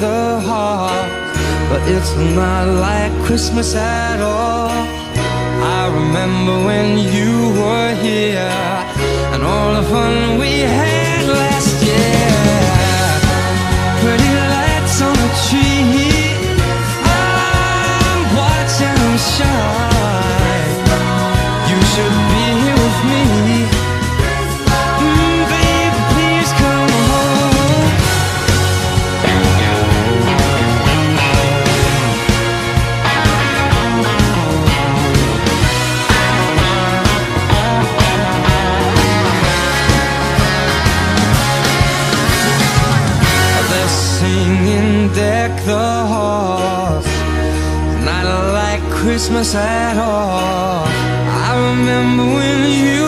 the halls, but it's not like Christmas at all. I remember when you were here and all the fun we had last year. Pretty lights on the tree, I'm watching them shine. singing deck the halls Not like Christmas at all. I remember when you